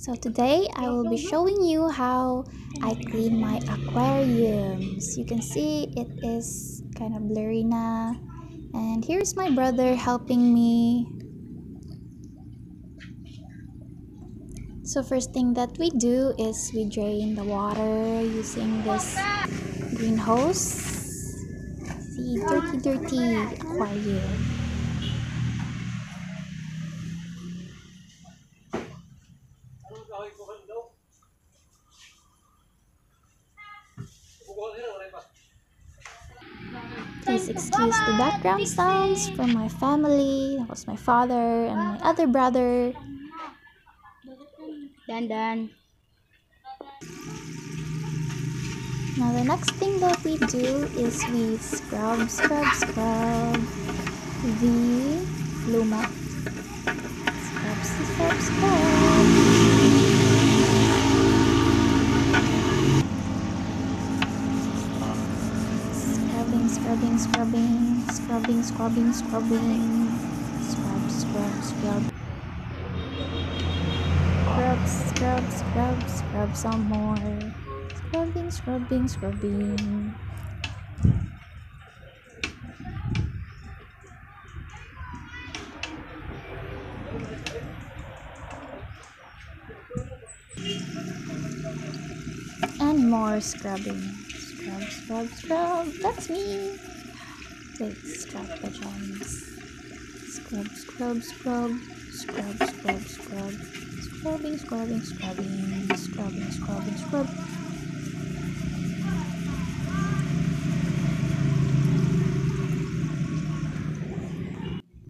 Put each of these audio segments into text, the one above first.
So today I will be showing you how I clean my aquariums. You can see it is kind of blurry na. And here's my brother helping me. So first thing that we do is we drain the water using this green hose. See, dirty, dirty aquarium. Please excuse the background sounds from my family. That was my father and my other brother. Dandan. Now the next thing that we do is we scrub, scrub, scrub the luma. Scrub, scrub, scrub. Scrubbing, scrubbing, scrubbing, scrubbing, scrubbing. Scrub, scrub, scrub. Scrub, scrub, scrub, scrub some more. Scrubbing, scrubbing, scrubbing. And more scrubbing. Scrub, scrub, scrub. That's me. Wait, scrub pajamas. Scrub, scrub, scrub. Scrub, scrub, scrub. Scrubbing, scrubbing, scrubbing. Scrubbing, scrubbing, scrub.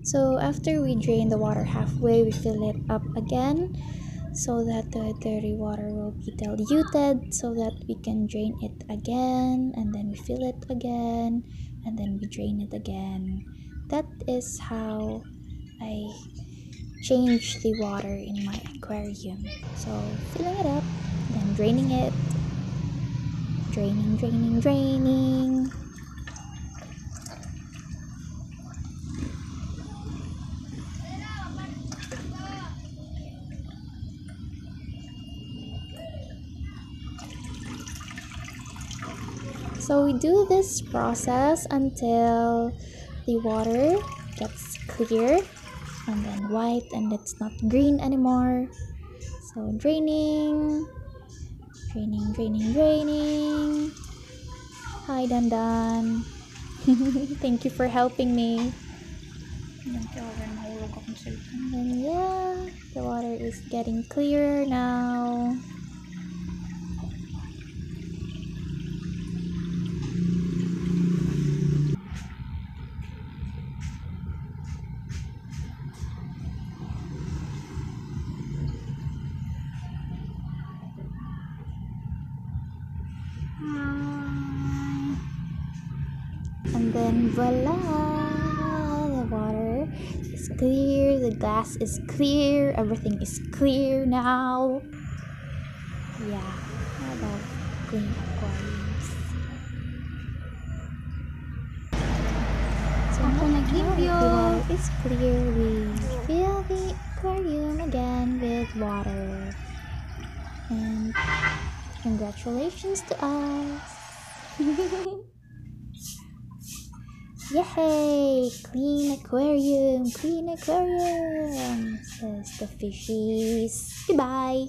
So after we drain the water halfway, we fill it up again so that the dirty water will be diluted so that we can drain it again and then we fill it again and then we drain it again. That is how I change the water in my aquarium. So filling it up, then draining it, draining, draining, draining. So we do this process until the water gets clear and then white and it's not green anymore. So draining, draining, draining, draining. Hi Dandan. Thank you for helping me. And then yeah, the water is getting clearer now. And then voila! The water is clear, the glass is clear, everything is clear now. Yeah, I love clean aquariums. So Ako now the water is clear, we fill the aquarium again with water. And congratulations to us! Yay! Clean aquarium! Clean aquarium! Says the fishies. Goodbye!